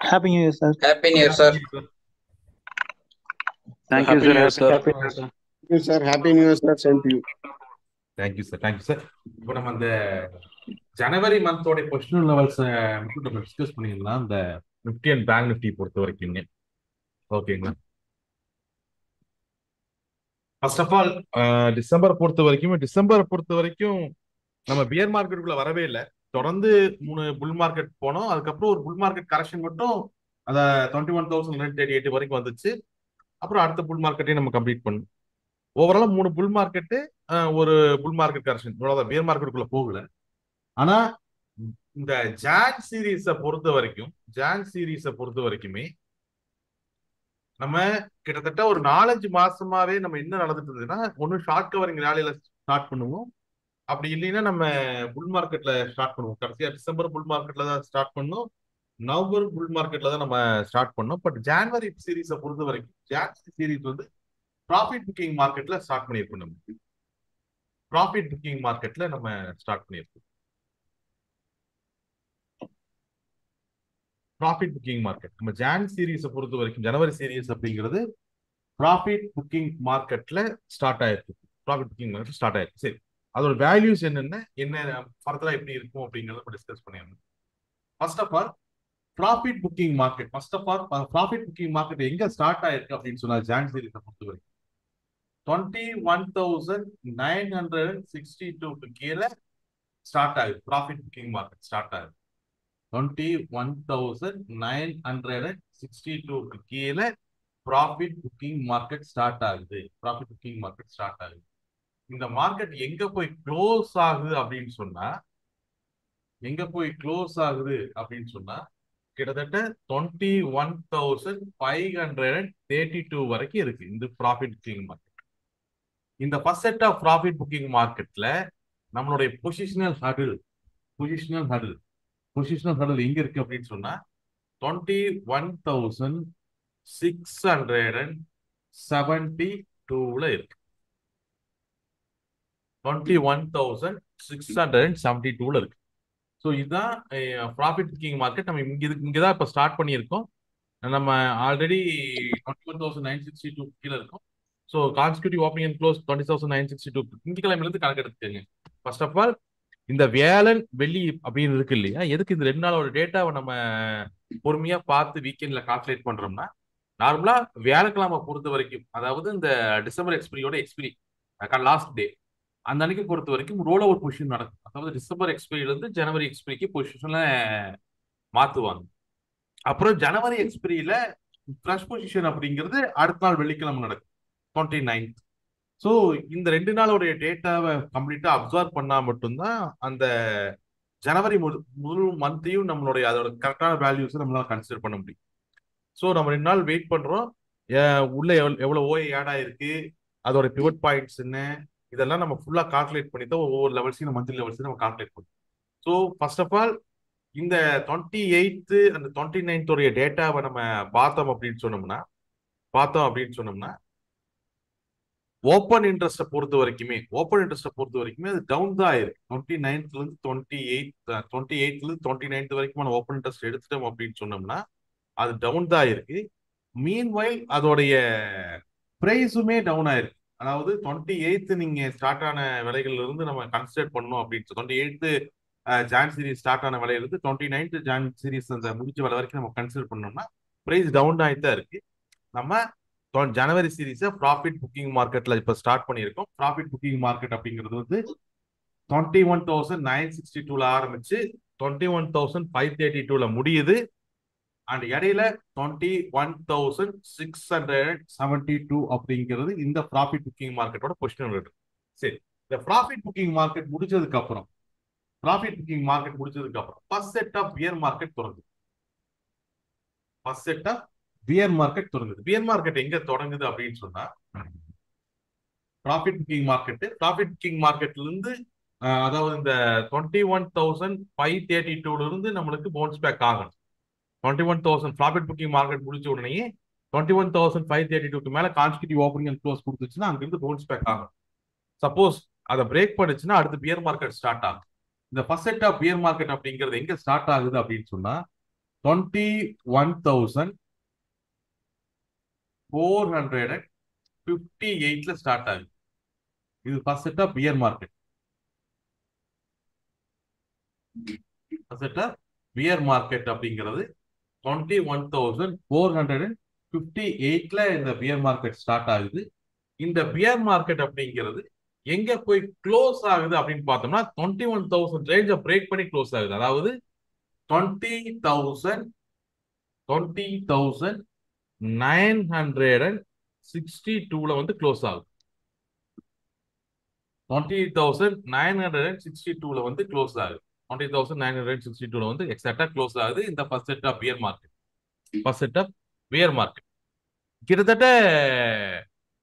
Happy New Year, sir. Happy New Year, sir. Thank you, Happy New Year, sir. sir. Happy New Year, sir. Thank you, sir. Happy New Year, sir. Same to you. Thank you sir sir இப்போ நம்ம அந்த ஜனவரி மந்தோட positional levels மட்டும் நம்ம discuss பண்ணிடலாம் அந்த Nifty and bank Nifty பொறுத்த வரைக்குங்க ஓகேங்களா first of all December பொறுத்த வரைக்கும் டிசம்பர் பொறுத்த வரைக்கும் நம்ம பியர் மார்க்கெட்டுக்குள்ள வரவே இல்லை தொடர்ந்து மூணு புல் மார்க்கெட் போனோம். அதுக்கப்புறம் ஒரு புல் மார்க்கெட் கரெக்ஷன் மட்டும் அந்த டுவெண்ட்டி ஒன் தௌசண்ட் ரெண்டு எயிட்டி எயிட் வரைக்கும் வந்துச்சு. அப்புறம் அடுத்த புல் மார்க்கெட்டையும் நம்ம கம்ப்ளீட் பண்ணோம். ஓவராலாக மூணு புல் மார்க்கெட்டு ஒரு புல் மார்க்கெட் கரெக்ஷன் இவ்வளோதான் பியர் மார்க்கெட்டுக்குள்ள போகல. ஆனா இந்த ஜான் சீரீஸை பொறுத்த வரைக்கும் ஜான் சீரீஸை பொறுத்த வரைக்குமே நம்ம கிட்டத்தட்ட ஒரு நாலஞ்சு மாசமாவே நம்ம என்ன நடந்துட்டு இருந்ததுன்னா ஒன்னும் ஷார்ட் கவரிங் ரேலியில ஸ்டார்ட் பண்ணுவோம். அப்படி இல்லைன்னா நம்ம புல் மார்க்கெட்ல ஸ்டார்ட் பண்ணுவோம். கடைசியா டிசம்பர் புல் மார்க்கெட்ல தான் ஸ்டார்ட் பண்ணோம். நவம்பர் புல் மார்க்கெட்ல தான் நம்ம ஸ்டார்ட் பண்ணோம். பட் ஜான்வரி சீரீஸை பொறுத்த வரைக்கும் ஜான்வரி சீரீஸ் வந்து ப்ராஃபிட் புக்கிங் மார்க்கெட்ல ஸ்டார்ட் பண்ணியிருக்கோம் நம்ம. ப்ராஃபிட் புக்கிங் மார்க்கெட்ல நம்ம ஸ்டார்ட் பண்ணியிருக்கோம். ப்ராஃபிட் புக்கிங் மார்க்கெட் நம்ம ஜான் சீரீஸை பொறுத்த வரைக்கும் ஜனவரி சீரீஸ் அப்படிங்கிறது ப்ராஃபிட் புக்கிங் மார்க்கெட்ல ஸ்டார்ட் ஆயிருக்கு. ப்ராஃபிட் புக்கிங் மார்க்கெட் ஸ்டார்ட் ஆயிருக்கு. சரி. அதோட வேல்யூஸ் என்னென்ன என்ன ஃபர்தரா எப்படி இருக்கும் அப்படிங்கிறத நம்ம டிஸ்கஸ் பண்ணியிருந்தோம் first of all profit booking market first of all profit booking market எங்க ஸ்டார்ட் ஆயிருக்கு அப்படின்னு சொன்னா ஜான் இதை பொறுத்த வரைக்கும் twenty one thousand nine hundred and sixty டூக்கு கீழே ஸ்டார்ட் ஆகுது. ப்ராஃபிட் புக்கிங் மார்க்கெட் ஸ்டார்ட் ஆகுது. Twenty one thousand nine hundred and sixty டூக்கு கீழே ப்ராஃபிட் புக்கிங் மார்க்கெட் ஸ்டார்ட் ஆகுது. ப்ராஃபிட் புக்கிங் மார்க்கெட் ஸ்டார்ட் ஆகுது. இந்த மார்க்கெட் எங்க போய் க்ளோஸ் ஆகுது அப்படின்னு சொன்னா எங்க போய் க்ளோஸ் ஆகுது அப்படின்னு சொன்னா கிட்டத்தட்ட twenty one thousand five hundred and thirty two வரைக்கும் இருக்கு இந்த ப்ராஃபிட் புக்கிங் மார்க்கெட் இந்த first set of profit booking மார்க்கெட்ல நம்மளுடைய positional hurdle positional hurdle positional hurdle எங்க இருக்கு அப்படின்னு சொன்னா twenty one thousand six hundred and seventy டூல இருக்கு. Twenty one thousand six hundred and seventy டூல இருக்கு. ஸோ இதுதான் ப்ராஃபிட் புக்கிங் மார்க்கெட் நம்ம இங்க இங்கே தான் இப்போ ஸ்டார்ட் பண்ணியிருக்கோம். நம்ம already twenty one thousand nine sixty two கீழே இருக்கும். So consecutive opening and close twenty thousand nine sixty two திங்கக்கிழமையிலேருந்து கணக்கு எடுத்துக்கோங்க ஃபர்ஸ்ட் ஆஃப் ஆல் இந்த வேலன் வெள்ளி அப்படின்னு இருக்கு இல்லையா? எதுக்கு இந்த ரெண்டு நாளோட டேட்டாவை நம்ம பொறுமையா பார்த்து வீக்கெண்ட்ல கால்குலேட் பண்றோம்னா நார்மலா வியாழக்கிழமை பொறுத்த வரைக்கும் அதாவது இந்த டிசம்பர் எக்ஸ்பிரியோட எக்ஸ்பிரி லாஸ்ட் டே அந்த அன்னைக்கு பொறுத்த வரைக்கும் ரோல் ஓவர் பொசிஷன் நடக்கும். அதாவது டிசம்பர் எக்ஸ்பிரியில இருந்து ஜனவரி எக்ஸ்பிரிக்கு பொசிஷன்ல மாத்துவாங்க. அப்புறம் ஜனவரி எக்ஸ்பிரியில ஃப்ரெஷ் பொசிஷன் அப்படிங்கிறது அடுத்த நாள் வெள்ளிக்கிழமை நடக்கும். டுவெண்ட்டி நைன்த் ஸோ இந்த ரெண்டு நாளுடைய டேட்டாவை கம்ப்ளீட்டா அப்சர்வ் பண்ணா மட்டும்தான் அந்த ஜனவரி முழு மந்த்தையும் நம்மளுடைய அதோட கரெக்டான வேல்யூஸ் நம்மளால கன்சிடர் பண்ண முடியும். ஸோ நம்ம ரெண்டு நாள் வெயிட் பண்றோம். உள்ள எவ்வளவு ஓஏ ஆட் ஆயிருக்கு அதோட பிவட் பாயிண்ட்ஸ் என்ன இதெல்லாம் நம்ம ஃபுல்லாக கால்குலேட் பண்ணி தான் ஒவ்வொரு லெவல்ஸையும் மந்த்லி லெவல்ஸையும் நம்ம கால்குலேட் பண்ணுவோம். ஸோ ஃபர்ஸ்ட் ஆஃப் ஆல் இந்த டுவெண்ட்டி எயித்து அந்த டுவெண்ட்டி நைன்த்தோடைய டேட்டாவை நம்ம பார்த்தோம் அப்படின்னு சொன்னோம்னா பார்த்தோம் அப்படின்னு சொன்னோம்னா ஓப்பன் இன்ட்ரெஸ்ட்டை பொறுத்த வரைக்குமே ஓப்பன் இன்ட்ரெஸ்ட்டை பொறுத்த வரைக்குமே அது டவுன் தான் ஆயிருக்கு டுவெண்ட்டி நைன்த்லேருந்து டுவெண்ட்டி எயிட் டுவெண்ட்டி எயிட்லேருந்து டுவெண்ட்டி நைன்த் வரைக்கும் நம்ம ஓப்பன் இன்ட்ரெஸ்ட் எடுத்துட்டோம் அப்படின்னு சொன்னோம்னா அது டவுன் தான் ஆயிருக்கு மீன் வைல் அதோடைய ப்ரைஸுமே டவுன் ஆயிருக்கு அதாவது டுவெண்ட்டி எயித்து நீங்க ஸ்டார்ட் ஆன விலைகள்ல இருந்து நம்ம கன்சிடர் பண்ணணும் அப்படின்னு twenty eighth Jan series start ஆன விலையில இருந்து டுவெண்ட்டி நைன்த் ஜான் சீரிஸ் அந்த முடிச்ச விலை வரைக்கும் நம்ம கன்சிடர் பண்ணோம்னா பிரைஸ் டவுன் ஆகிட்டு தான் இருக்கு. நம்ம ஜனவரி சீரீஸை ப்ராஃபிட் புக்கிங் மார்க்கெட்ல இப்போ ஸ்டார்ட் பண்ணியிருக்கோம். ப்ராஃபிட் புக்கிங் மார்க்கெட் அப்படிங்கிறது வந்து twenty one thousand nine sixty டூல ஆரம்பிச்சு twenty one thousand five thirty டூல முடியுது. அண்ட் இடையில twenty one thousand six hundred seventy two அப்படிங்கிறது இந்த ப்ராஃபிட் புக்கிங் மார்க்கெட்டோட கொஸ்டின் சரி இந்த ப்ராஃபிட் புக்கிங் மார்க்கெட் முடிச்சதுக்கு அப்புறம் ப்ராஃபிட் புக்கிங் மார்க்கெட் முடிச்சதுக்கு அப்புறம் first set of bear market தொடங்குது. First set of bear market தொடங்குது. பியர் மார்க்கெட் எங்க தொடங்குது அப்படின்னு சொன்னா profit booking market profit booking மார்க்கெட்ல இருந்து அதாவது இந்த twenty one thousand five thirty டூல இருந்து நம்மளுக்கு பவுன்ஸ் பேக் ஆகணும். Twenty one thousand profit booking market முடிச்ச உடனே twenty one thousand five thirty டூக்கு மேலே கான்ஸ்டியூட்டிவ் ஓப்பனிங் அண்ட் க்ளோஸ் கொடுத்துச்சுன்னா அங்கிருந்து போன்ஸ் பேக் ஆகும். சப்போஸ் அதை பிரேக் பண்ணுச்சுன்னா அடுத்து பியர் மார்க்கெட் ஸ்டார்ட் ஆகும். இந்த first set of bear market அப்படிங்கிறது எங்க ஸ்டார்ட் ஆகுது அப்படின்னு சொன்னா twenty one thousand four hundred and fifty எயிட்ல ஸ்டார்ட் ஆகுது. இது first set of bear market first set of bear market அப்படிங்கிறது twenty one thousand four hundred and fifty எயிட்ல இந்த பியர் மார்க்கெட் ஸ்டார்ட் ஆகுது. இந்த பியர் மார்க்கெட் அப்படிங்கிறது எங்க போய் க்ளோஸ் ஆகுது அப்படின்னு பார்த்தோம்னா டுவெண்ட்டி ஒன் தௌசண்ட் ரேஞ்சை பிரேக் பண்ணி க்ளோஸ் ஆகுது. அதாவது twenty thousand twenty thousand nine hundred and sixty டூல வந்து க்ளோஸ் ஆகுது. Twenty thousand nine hundred and sixty டூல வந்து க்ளோஸ் ஆகுது. Twenty thousand nine hundred sixty டூல வந்து எக்ஸாக்டா க்ளோஸ் ஆகுது. இந்த first set of bear market first set of bear market கிட்டத்தட்ட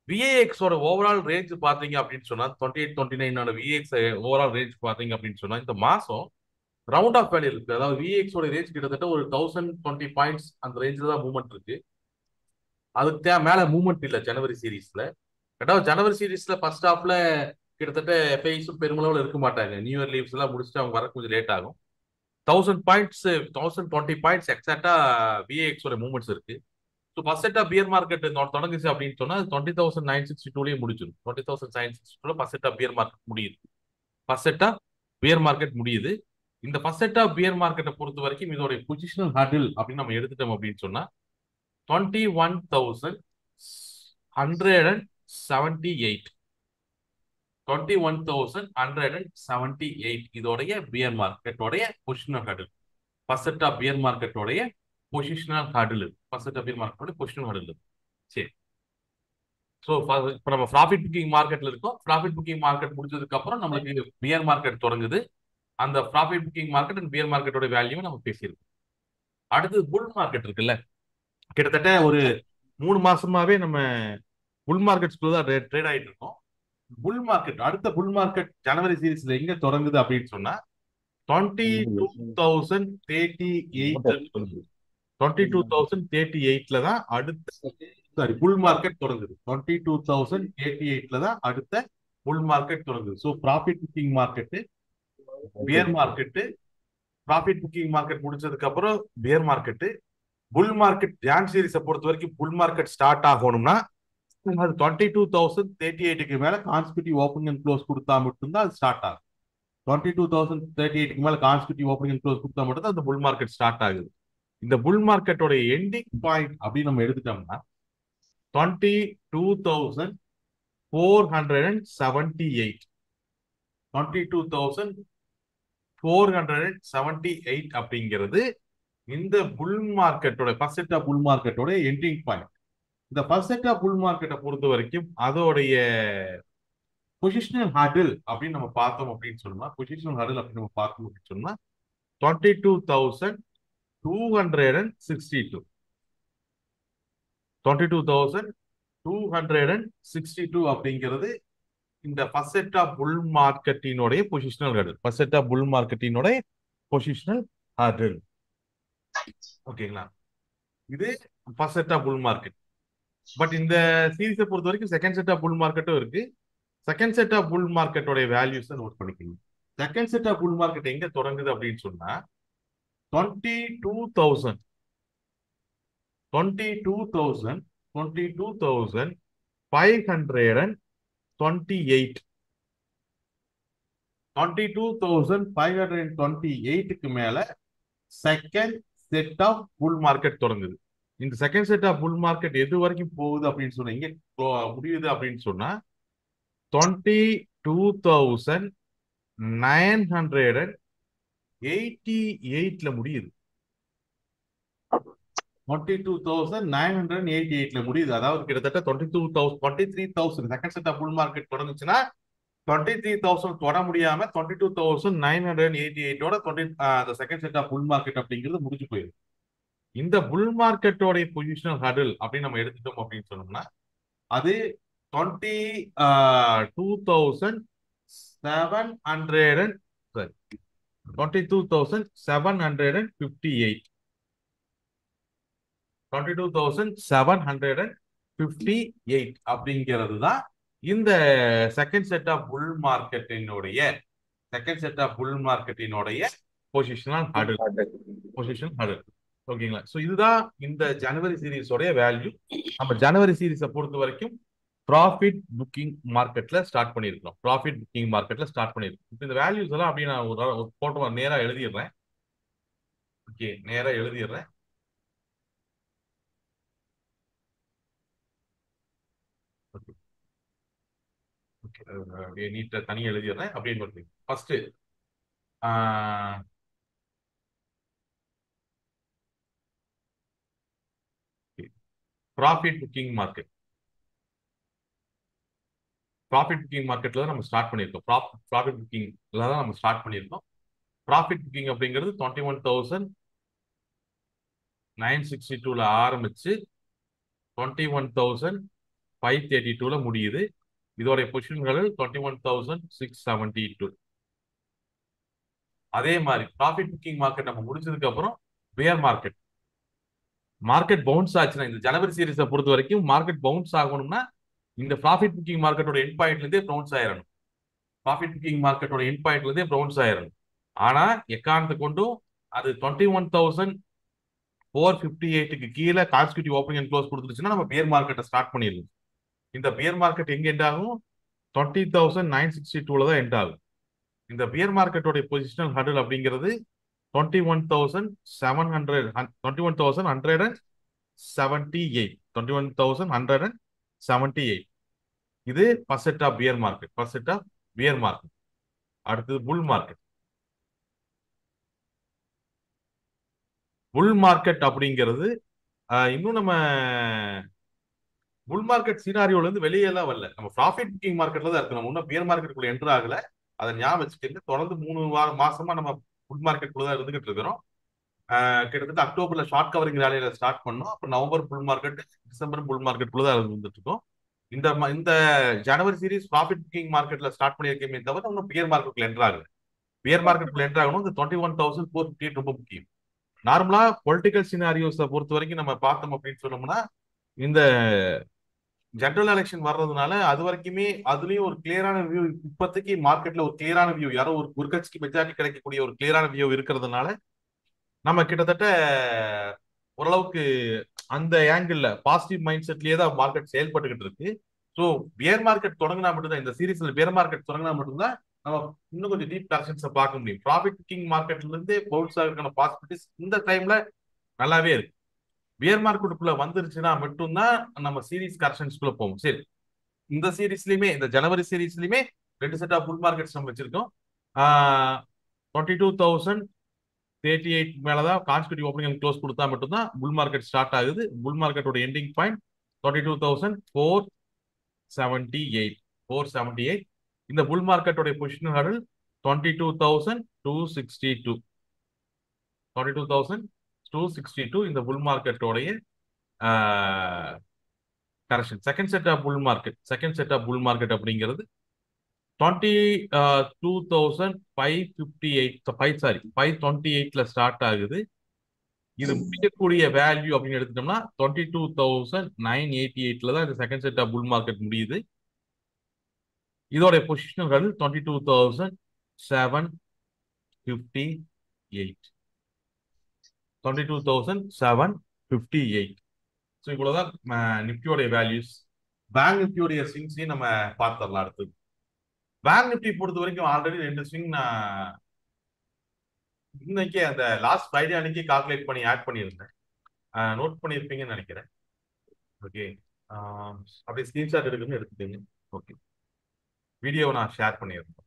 விஏஎக்ஸோட ஓவரால் ரேஞ்ச் பாத்தீங்க அப்படின்னு சொன்னா டுவெண்ட்டி எயிட் டுவெண்ட்டி நைனோட விஏஎக்ஸ் ஓவரால் ரேஞ்ச் பாத்தீங்க அப்படின்னு சொன்னா இந்த மாசம் ரவுண்ட் ஆஃப் வேல்யூ இருக்கு. அதாவது விஏஎக்ஸோட ரேஞ்ச் கிட்டத்தட்ட ஒரு தௌசண்ட் டுவெண்ட்டி பாயிண்ட்ஸ் அந்த ரேஞ்சில் தான் மூவ்மெண்ட் இருக்கு. அதுக்கு மேல மூவ்மெண்ட் இல்லை ஜனவரி சீரீஸ்ல ரெண்டாவது ஜனவரி சீரீஸ்ல ஃபர்ஸ்ட் ஹாஃப்ல கிட்டத்தட்ட எஃப்ஐஸும் பெருமளவில் இருக்க மாட்டாங்க. நியூ இயர் லீவ்ஸ் எல்லாம் முடிச்சுட்டு அவங்க வர கொஞ்சம் லேட் ஆகும். Thousand points thousand twenty points எக்ஸாக்டா பிஏஎக்ஸோட மூவ்மெண்ட்ஸ் இருக்கு. ஸோ ஃபர்ஸ்ட் செட்டா பியர் மார்க்கெட் தொடங்குச்சு அப்படின்னு சொன்னா டுவெண்ட்டி தௌசண்ட் நைன் சிக்ஸ்டி டூலேயே முடிச்சிடும் டுவெண்ட்டி தௌசண்ட் நைன் சிக்ஸ்டி டூல ஃபர்ஸ்ட் செட்டா பியர் மார்க்கெட் முடியுது. ஃபர்ஸ்ட் செட்டா பியர் மார்க்கெட் முடியுது. இந்த ஃபர்ஸ்ட் செட்டா பியர் மார்க்கெட்டை பொறுத்த வரைக்கும் இதோட பொசிஷனல் ஹேண்டில் அப்படின்னு நம்ம எடுத்துட்டோம் அப்படின்னு சொன்னா twenty one thousand hundred and seventy eight twenty one thousand hundred and seventy eight இதோடைய bear மார்க்கெட்டோடைய positional handle first of bear மார்க்கெட்டோடைய positional handle first of bear மார்க்கெட்டோட பொசிஷனல் ஹேண்டில் சரி. ஸோ இப்போ நம்ம ப்ராஃபிட் புக்கிங் மார்க்கெட்ல இருக்கோம். ப்ராஃபிட் புக்கிங் மார்க்கெட் முடிஞ்சதுக்கு அப்புறம் நம்மளுக்கு பியர் மார்க்கெட் தொடங்குது. அந்த profit booking market and bear மார்க்கெட்டோட வேல்யூவை நம்ம பேசியிருக்கோம். அடுத்தது புல் மார்க்கெட் இருக்குல்ல. கிட்டத்தட்ட ஒரு மூணு மாசமாவே நம்ம புல் மார்க்கெட்ஸ்குள்ள தான் ட்ரேட் ஆகிட்டு இருக்கோம். புல் மார்க்கெட் அடுத்த புல் மார்க்கெட் ஜனவரி சீரீஸ்ல எங்க தொடங்குது அப்படின்னு சொன்னா twenty two thousand thirty eight twenty two thousand thirty எயிட்ல தான் அடுத்த சாரி புல் மார்க்கெட் தொடங்குது. டுவெண்ட்டி டூ தௌசண்ட் தேர்ட்டி எயிட்ல தான் அடுத்த புல் மார்க்கெட் தொடங்குது. So profit booking market bear market profit booking market முடிச்சதுக்கு அப்புறம் bear market bull market Jan சீரிஸை பொறுத்த வரைக்கும் புல் மார்க்கெட் ஸ்டார்ட் ஆகணும்னா அது டுவெண்ட்டி டூ தௌசண்ட் தேர்ட்டி எயிட்டுக்கு மேலே கான்ஸ்பியூட்டிவ் ஓப்பனிங் அண்ட் க்ளோஸ் கொடுத்தா மட்டும்தான் அது ஸ்டார்ட் ஆகும். டுவெண்ட்டி டூ தௌசண்ட் தேர்ட்டி எயிட்டுக்கு மேலே கான்ஸ்பியூட்டிவ் ஓப்பனிங் அண்ட் க்ளோஸ் கொடுத்தா மட்டும் தான் அந்த புல் மார்க்கெட் ஸ்டார்ட் ஆகுது. இந்த புல் மார்க்கெட்டோட எண்டிங் பாயிண்ட் அப்படின்னு நம்ம எடுத்துட்டோம்னா twenty two thousand four hundred and seventy eight twenty two thousand four hundred and seventy eight அப்படிங்கிறது இந்த புல் மார்க்கெட்டோட ஃபர்ஸ்ட் ஆஃப் புல் மார்க்கெட்டோட எண்டிங் பாயிண்ட் இந்த ஃபர்ஸ்ட் செட் ஆஃப் புல் மார்க்கெட்டை பொறுத்த வரைக்கும் அதோடைய பொசிஷனல் ஹடில் அப்படின்னு நம்ம பார்த்தோம் அப்படின்னு சொன்னா பொசிஷனல் ஹடில் அப்படின்னு நம்ம பார்த்தோம் அப்படின்னு சொன்னா twenty two thousand two hundred and sixty two twenty two thousand two hundred and sixty two அப்படிங்கிறது இந்த first set of bull மார்க்கெட்டினுடைய positional hurdle first set of bull மார்க்கெட்டினுடைய positional hurdle ஓகேங்களா? இது first set of bull market but இந்த சீரீஸை பொறுத்த வரைக்கும் second set of bull மார்க்கெட்டும் இருக்கு. செகண்ட் செட் ஆஃப் புல் மார்க்கெட்டோட வேல்யூஸ் நோட் பண்ணிக்கணும் second set of bull market எங்க தொடங்குது அப்படின்னு சொன்னா twenty two thousand twenty two thousand twenty two thousand five hundred and twenty eight twenty two thousand five hundred and twenty எயிட்டுக்கு மேல second set of bull market தொடங்குது. இந்த second set of bull market எது வரைக்கும் போகுது அப்படின்னு சொன்னா எங்க முடியுது அப்படின்னு சொன்னா twenty two thousand nine hundred and eighty எயிட்ல முடியுது. Twenty two thousand nine hundred eighty எயிட்ல முடியுது. அதாவது கிட்டத்தட்ட twenty two thousand twenty three thousand second set of bull market தொடங்குச்சுன்னா twenty three thousand தொட முடியாம twenty two thousand nine hundred eighty எயிட்டோட twenty அந்த second set of bull market அப்படிங்கிறது முடிஞ்சு போயிருக்கு இந்த புல் மார்க்கெட்டோட பொசிஷனல் ஹடில் அப்படின்னு நம்ம எடுத்துட்டோம் அப்படின்னு சொன்னோம்னா அது twenty two thousand seven hundred and sorry twenty two thousand seven hundred and fifty eight twenty two thousand seven hundred and fifty eight அப்படிங்கிறது தான் இந்த செகண்ட் செட் ஆஃப் புல் மார்க்கெட்டினுடைய செகண்ட் செட் ஆஃப் புல் மார்க்கெட்டினுடைய positional hurdle position hurdle ஓகேங்களா? So இதுதான் இந்த ஜனவரி சீரீஸோடைய value நம்ம ஜனவரி சீரீஸை பொறுத்த வரைக்கும் ப்ராஃபிட் புக்கிங் மார்க்கெட்ல ஸ்டார்ட் பண்ணியிருக்கோம் ப்ராஃபிட் புக்கிங் மார்க்கெட்ல ஸ்டார்ட் பண்ணியிருக்கோம் இப்போ இந்த வேல்யூஸ் எல்லாம் அப்படியே நான் ஒரு ஒரு போட்டோ நேராக எழுதிடுறேன். ஓகே நேராக எழுதிடுறேன். ஓகே ஓகே அப்படியே நீட்டா தனியாக எழுதிடுறேன். அப்படின்னு பார்த்தீங்க first profit booking market profit booking மார்க்கெட்டில் தான் நம்ம ஸ்டார்ட் பண்ணியிருக்கோம். ப்ராஃபிட் புக்கிங்கில் தான் நம்ம ஸ்டார்ட் பண்ணியிருக்கோம். ப்ராஃபிட் புக்கிங் அப்படிங்கிறது twenty one thousand nine sixty டூவில் ஆரம்பித்து twenty one thousand five thirty டூவில் முடியுது. இதோடைய பொசிஷன்கள் twenty one thousand six seventy two அதே மாதிரி ப்ராஃபிட் புக்கிங் மார்க்கெட் நம்ம முடிஞ்சதுக்கப்புறம் பியர் மார்க்கெட் மார்க்கெட் பவுன்ஸ் ஆச்சுன்னா இந்த ஜனவரி சீரீஸை பொறுத்த வரைக்கும் மார்க்கெட் பவுன்ஸ் ஆகணும்னா இந்த ப்ராஃபிட் புக்கிங் மார்க்கெட்டோட என் பாயிண்ட்லேருந்தே பவுன்ஸ் ப்ராஃபிட் புக்கிங் மார்க்கெட்டோட என் பாயிண்ட்லேருந்தே ப்ரௌன்ஸ் பவுன்ஸ் ஆனால் எக்காரணத்தை கொண்டும் அது twenty one thousand four fifty எயிட்டுக்கு கீழே கான்ஸ்டியூட்டிவ் ஓப்பனிங் அண்ட் க்ளோஸ் கொடுத்துருச்சுன்னா நம்ம பியர் மார்க்கெட்டை ஸ்டார்ட் பண்ணிடலாம். இந்த பியர் மார்க்கெட் எங்கே எண்ட் ஆகும்? டுவெண்ட்டி தௌசண்ட் நைன் சிக்ஸ்டி டூவில் தான் எண்ட் ஆகும். இந்த பியர் மார்க்கெட்டோட பொசிஷனல் ஹடல் அப்படிங்கிறது twenty one thousand seven hundred twenty one thousand hundred and seventy eight twenty one thousand hundred and seventy eight இது first set of bear market first set of bear market அடுத்தது bull market புல் market அப்படிங்கிறது இன்னும் நம்ம bull market சீனாரியோல இருந்து வெளியெல்லாம் வரல. நம்ம profit booking மார்க்கெட்ல தான் இருக்கு. நம்ம இன்னும் பியர் மார்க்கெட்டுக்குள்ள என்ட்ரு ஆகல. அதை ஞாபகம் வச்சுக்கிட்டு தொடர்ந்து மூணு வாரம் மாசமா நம்ம புல் மார்க்கெட்டுக்குள்ள தான் இருந்துகிட்டு இருக்கிறோம். கிட்டத்தட்ட அக்டோபர்ல ஷார்ட் கவரிங் ரேலியில ஸ்டார்ட் பண்ணோம். அப்புறம் November bull market December bull மார்க்கெட்டுக்குள்ள தான் இருந்துட்டு இருக்கோம். இந்த இந்த ஜனவரி சீரீஸ் ப்ராஃபிட் புக்கிங் மார்க்கெட்ல ஸ்டார்ட் பண்ணியிருக்கேமே தவிர இன்னும் பியர் மார்க்கெட்ல என்டர் ஆகல. பியர் மார்க்கெட்ல என்டர் ஆகணும். இந்த twenty one thousand four fifty ரொம்ப முக்கியம். நார்மலா பொலிட்டிக்கல் சினாரியோஸை பொறுத்த வரைக்கும் நம்ம பார்த்தோம் அப்படின்னு சொன்னோம்னா இந்த ஜென்ரல் எலெக்ஷன் வர்றதுனால அது வரைக்குமே அதுலயும் ஒரு கிளியரான வியூ இப்போதைக்கு மார்க்கெட்ல ஒரு கிளியரான வியூ யாரோ ஒரு ஒரு கட்சிக்கு மெஜாரிட்டி கிடைக்கக்கூடிய ஒரு கிளியரான வியூ இருக்கிறதுனால நம்ம கிட்டத்தட்ட ஓரளவுக்கு அந்த ஆங்கிள் பாசிட்டிவ் மைண்ட் செட்லயே தான் மார்க்கெட் செயல்பட்டுக்கிட்டு இருக்கு. ஸோ பியர் மார்க்கெட் தொடங்கினா மட்டும்தான் இந்த சீரீஸ்ல பியர் மார்க்கெட் தொடங்கினா மட்டும்தான் நம்ம இன்னும் கொஞ்சம் டீப் கரெக்ஷன்ஸை பார்க்க முடியும். ப்ராஃபிட் கிங் மார்க்கெட்ல இருந்து பவுன்ஸ் ஆகிறதுக்கான பாசிபிலிட்டிஸ் இந்த டைம்ல நல்லாவே இருக்கு. பியர் மார்க்கெட்டுக்குள்ள வந்துருச்சுன்னா மட்டும்தான் நம்ம சீரீஸ் கரெக்ஷன்ஸ்குள்ள போவோம். சரி. இந்த சீரீஸ்லயுமே இந்த ஜனவரி சீரீஸ்லயுமே ரெண்டு செட் ஆஃப் புல் மார்க்கெட்ஸ் நம்ம வச்சிருக்கோம். Twenty two thousand thirty eight மேலதான் கான்ஸ்டியூட்டிவ் ஓப்பனிங் க்ளோஸ் கொடுத்தா மட்டும்தான் புல் மார்க்கெட் ஸ்டார்ட் ஆகுது. புல் மார்க்கெட்டோட ending point twenty two thousand four seventy eight four seventy eight இந்த புல் மார்க்கெட்டோட position hurdle twenty two thousand two sixty two twenty two thousand two sixty two இந்த bull மார்க்கெட்டோடைய correction second set of bull market second set of bull market அப்படிங்கிறது twenty two thousand five fifty eight five sorry five twenty எயிட்ல start ஆகுது. இது முடியக்கூடிய value அப்படின்னு எடுத்துட்டோம்னா twenty two thousand nine eighty எயிட்ல தான் இந்த second set of bull market முடியுது. இதோடைய பொசிஷன்கள் twenty two thousand seven fifty eight twenty two thousand seven fifty eight so இவ்வளோதான் நிஃப்டியோடைய வேல்யூஸ் பேங்க் நிஃப்டியோடைய ஸ்விங்ஸையும் நம்ம பார்த்துடலாம் அடுத்தது பேங்க் நிஃப்டி பொறுத்த வரைக்கும் ஆல்ரெடி ரெண்டு ஸ்விங் நான் இன்னைக்கே அந்த லாஸ்ட் ஃப்ரைடே அன்னைக்கு கால்குலேட் பண்ணி ஆட் பண்ணியிருந்தேன். நோட் பண்ணியிருப்பீங்கன்னு நினைக்கிறேன். ஓகே அப்படியே ஸ்கிரீன்ஷாட் எடுக்கணும்னு எடுத்துட்டீங்க. ஓகே வீடியோவை நான் ஷேர் பண்ணியிருந்தேன்.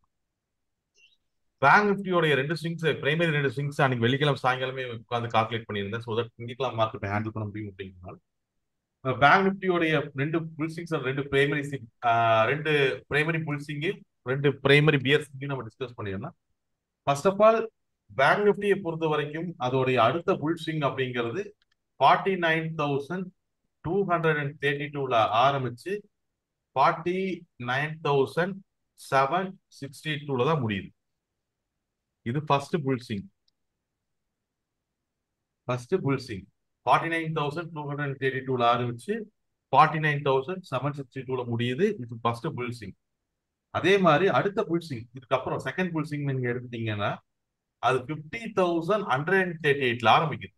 பேங்க் நிஃப்டியோடைய ரெண்டு ஸ்விங்ஸ் பிரைமரி ரெண்டு ஸ்விங்ஸ் அன்னைக்கு வெள்ளிக்கிழமை சாயங்காலமே உட்காந்து கால்குலேட் பண்ணியிருந்தேன். ஸோ தட் திங்கக்கிழமை மார்க்கெட் ஹேண்டில் பண்ண முடியும் அப்படிங்கிறனால பேங்க் நிஃப்டியோடைய ரெண்டு புல் சிங்ஸ் ரெண்டு பிரைமரி சிங் ரெண்டு பிரைமரி புல் சிங்கு ரெண்டு பிரைமரி பியர் சிங்கும் நம்ம டிஸ்கஸ் பண்ணிடலாம் ஃபர்ஸ்ட் ஆஃப் ஆல் பேங்க் நிஃப்டியை பொறுத்த வரைக்கும் அதோடைய அடுத்த புல் சிங் அப்படிங்கிறது forty nine thousand two hundred and thirty டூவில் ஆரம்பிச்சு forty nine thousand seven sixty டூவில் தான் முடியுது. இது first bull swing first bull swing forty nine thousand two hundred thirty டூல ஆரம்பிச்சு forty nine thousand seven sixty டூல முடியுது இது ஃபர்ஸ்ட் புல்சிங் அதே மாதிரி அடுத்த புல்சிங் இதுக்கப்புறம் செகண்ட் புல்சிங் நீங்க எடுத்துட்டீங்கன்னா அது fifty thousand hundred and thirty எயிட்ல ஆரம்பிக்குது.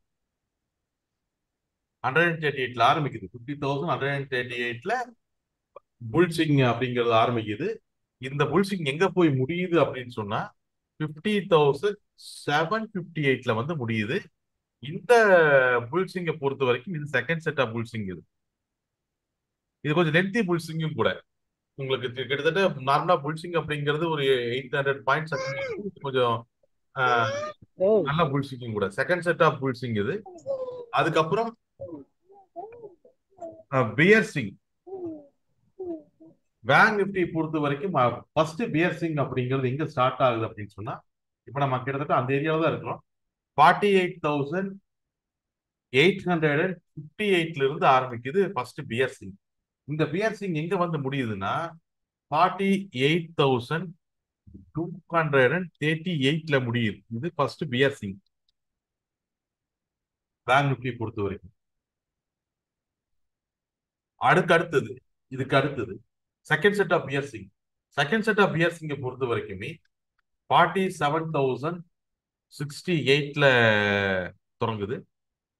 ஹண்ட்ரட் அண்ட் தேர்ட்டி எயிட்ல ஆரம்பிக்குது. Fifty thousand hundred and thirty எயிட்ல புல்சிங் அப்படிங்கிறது ஆரம்பிக்குது. இந்த புல்சிங் எங்க போய் முடியுது அப்படின்னு சொன்னா ஃபிஃப்டி தௌசண்ட் செவன் ஃபிஃப்டி எயிட்ல வந்து முடியுது. இந்த புல்சிங்கை பொறுத்த வரைக்கும் இது செகண்ட் செட் ஆஃப் புல்சிங் இது. இது கொஞ்சம் லென்த்தி புல்சிங்கும் கூட. உங்களுக்கு கிட்டத்தட்ட நார்மலா புல்சிங் அப்படிங்கிறது ஒரு எயிட் ஹண்ட்ரட் பாயிண்ட்ஸ் கொஞ்சம் நல்ல புல்சிங்கும் கூட. செகண்ட் செட் ஆஃப் புல்சிங் இது. அதுக்கப்புறம் பியர் சிங் பேங்க் நிஃப்டி பொறுத்த வரைக்கும் ஃபர்ஸ்ட் பியர்சிங் அப்படிங்கிறது எங்க ஸ்டார்ட் ஆகுது அப்படின்னு சொன்னா இப்ப நம்ம கிட்டத்தட்ட அந்த ஏரியாவில் தான் இருக்கிறோம். Forty eight thousand eight hundred and fifty எயிட்ல இருந்து ஆரம்பிக்குது ஃபர்ஸ்ட் பியர்சிங் இந்த பியர்சிங் எங்க வந்து முடியுதுன்னா forty eight thousand two hundred and thirty எயிட்ல முடியுது. இது ஃபர்ஸ்ட் பியர்சிங் பேங்க் நிஃப்டி பொறுத்த வரைக்கும். அடுக்கு அடுத்தது இதுக்கு அடுத்தது. Second set of bear swing second set of பிஎர்சிங்கை பொறுத்த வரைக்குமே ஃபார்ட்டி செவன் தௌசண்ட் சிக்ஸ்டி எயிட்டில் தொடங்குது.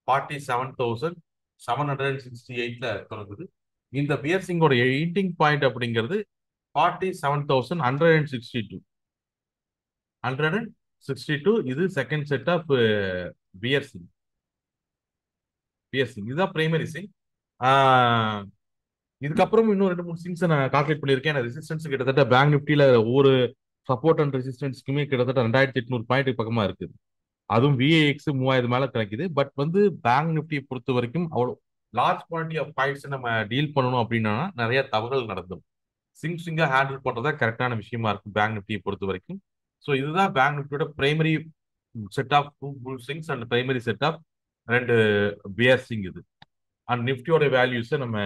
Forty seven thousand seven hundred and sixty எயிட்டில் தொடங்குது. இந்த பியர்சிங்கோட எயிட்டிங் பாயிண்ட் அப்படிங்கிறது forty seven thousand hundred and sixty two hundred and sixty two இது second set of bear swing இதுதான் பிரைமரி சிங் இதுக்கப்புறம் இன்னும் ரெண்டு மூணு சிங்ஸ் நான் கால்குலேட் பண்ணியிருக்கேன். ரெசிஸ்டன்ஸ் கிட்டத்தட்ட பேங்க் நிஃப்டியில ஒவ்வொரு சப்போர்ட் அண்ட் ரெசிஸ்டன்ஸ்க்குமே கிட்டத்தட்ட ரெண்டாயிரத்தி எட்நூறு பாயிண்ட் பக்கமா இருக்குது அதுவும் விஏஎக்ஸ் மூவாயிரம் மேல கிடைக்குது. பட் வந்து பேங்க் நிஃப்டியை பொறுத்த வரைக்கும் அவ்வளோ லார்ஜ் குவான்டிட்டி ஆஃப் பாயிண்ட்ஸ் நம்ம டீல் பண்ணணும் அப்படின்னா நிறைய தவறுகள் நடந்தும். சிங் சிங்கா ஹேண்டில் பண்றதா கரெக்டான விஷயமா இருக்கும் பேங்க் நிஃப்டியை பொறுத்த வரைக்கும். ஸோ இதுதான் பேங்க் நிஃப்டியோட primary set of two bull swings and primary set of ரெண்டு பியர் சிங் இது. அண்ட் நிஃப்டியோட வேல்யூஸை நம்ம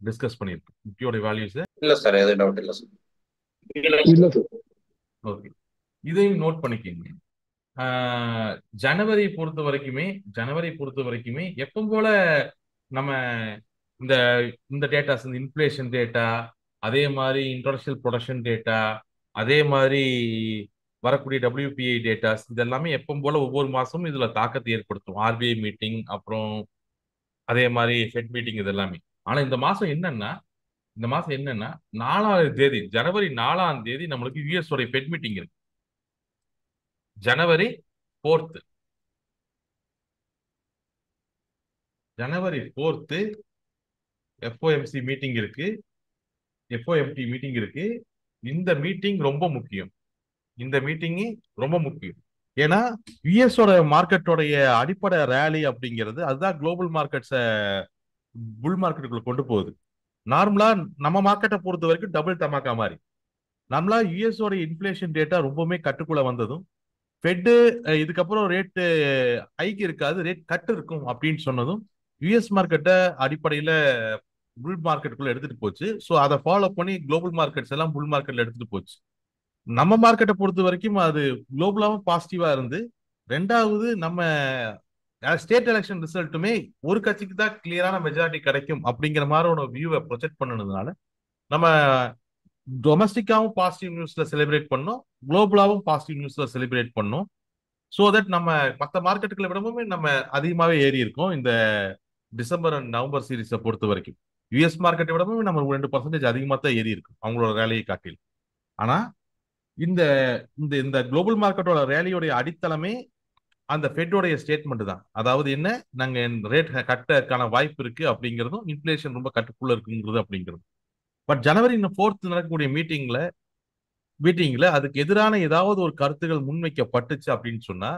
டிஸ்கஸ் பண்ணியிருக்கோம். நிஃப்டியோட வேல்யூஸை இல்ல சார் எதுவும் டவுட் இல்ல சார் இல்ல சார் ஓகே இதையும் நோட் பண்ணிக்கோங்க. ஜனவரி பொறுத்த வரைக்குமே ஜனவரி பொறுத்த வரைக்குமே எப்பவும் போல நம்ம இந்த இந்த டேட்டாஸ் இந்த இன்ஃப்ளேஷன் டேட்டா அதே மாதிரி இன்டர்நேஷனல் ப்ரொடக்ஷன் டேட்டா அதே மாதிரி வரக்கூடிய டபிள்யூபிஐ டேட்டாஸ் இதெல்லாமே எப்பவும் போல ஒவ்வொரு மாசமும் இதுல தாக்கத்தை ஏற்படுத்தும். ஆர்பிஐ மீட்டிங் அப்புறம் அதே மாதிரி ஃபெட் மீட்டிங் இது எல்லாமே ஆனா இந்த மாசம் என்னன்னா இந்த மாசம் என்னன்னா நாலாவது தேதி ஜனவரி நாலாம் தேதி நம்மளுக்கு யூஎஸ் உடைய ஃபெட் மீட்டிங் இருக்கு. ஜனவரி ஃபோர்த்து ஜனவரி ஃபோர்த்து எஃப்ஓஎம்சி மீட்டிங் இருக்கு. எஃப்ஓஎம்டி மீட்டிங் இருக்கு. இந்த மீட்டிங் ரொம்ப முக்கியம். இந்த மீட்டிங் ரொம்ப முக்கியம். ஏன்னா யுஎஸோட மார்க்கெட்டோடைய அடிப்படை ரேலி அப்படிங்கிறது அதுதான் குளோபல் மார்க்கெட்ஸை புல் மார்க்கெட்டுக்குள்ள கொண்டு போகுது. நார்மலா நம்ம மார்க்கெட்டை பொறுத்த வரைக்கும் டபுள் தமாக்கா மாதிரி. நம்மளா யூஎஸோட இன்ஃபிளேஷன் டேட்டா ரொம்பவுமே கட்டுக்குள்ள வந்ததும் ஃபெட்டு இதுக்கப்புறம் ரேட்டு ஹைக் இருக்காது ரேட் கட் இருக்கும் அப்படின்னு சொன்னதும் யுஎஸ் மார்க்கெட்டை அடிப்படையில் புல் மார்க்கெட்டுக்குள்ள எடுத்துட்டு போச்சு. ஸோ அதை ஃபாலோ பண்ணி குளோபல் மார்க்கெட்ஸ் எல்லாம் புல் மார்க்கெட்ல எடுத்துட்டு போச்சு. நம்ம மார்க்கெட்டை பொறுத்த வரைக்கும் அது குளோபலாகவும் பாசிட்டிவா இருந்து ரெண்டாவது நம்ம ஸ்டேட் எலெக்ஷன் ரிசல்ட்டுமே ஒரு கட்சிக்கு தான் கிளியரான மெஜாரிட்டி கிடைக்கும் அப்படிங்கிற மாதிரி ஒரு வியூவை ப்ரொஜெக்ட் பண்ணதுனால நம்ம டொமஸ்டிக்காவும் பாசிட்டிவ் நியூஸ்ல செலிப்ரேட் பண்ணோம் குளோபலாவும் பாசிட்டிவ் நியூஸ்ல செலிப்ரேட் பண்ணோம். ஸோ தட் நம்ம மற்ற மார்க்கெட்டுகளை விடவுமே நம்ம அதிகமாகவே ஏறி இருக்கோம் இந்த டிசம்பர் அண்ட் நவம்பர் சீரீஸை பொறுத்த வரைக்கும். யூஎஸ் மார்க்கெட்டை விடவும் நம்ம ரெண்டு பர்சன்டேஜ் அதிகமாக தான் ஏறி இருக்கும் அவங்களோட ரேலியை காட்டில் ஆனால் இந்த இந்த இந்த குளோபல் மார்க்கெட்டோட ரேலியோடைய அடித்தளமே அந்த ஃபெட்டோடைய ஸ்டேட்மெண்ட் தான். அதாவது என்ன? நாங்க ரேட் கட்டக்கான வாய்ப்பு இருக்கு அப்படிங்கிறதும் இன்ஃபிளேஷன் ரொம்ப கட்டுக்குள்ள இருக்குங்கிறது அப்படிங்கிறது பட் ஜனவரி ஃபோர்த் நடக்கக்கூடிய மீட்டிங்ல மீட்டிங்ல அதுக்கு எதிரான ஏதாவது ஒரு கருத்துகள் முன்வைக்கப்பட்டுச்சு அப்படின்னு சொன்னா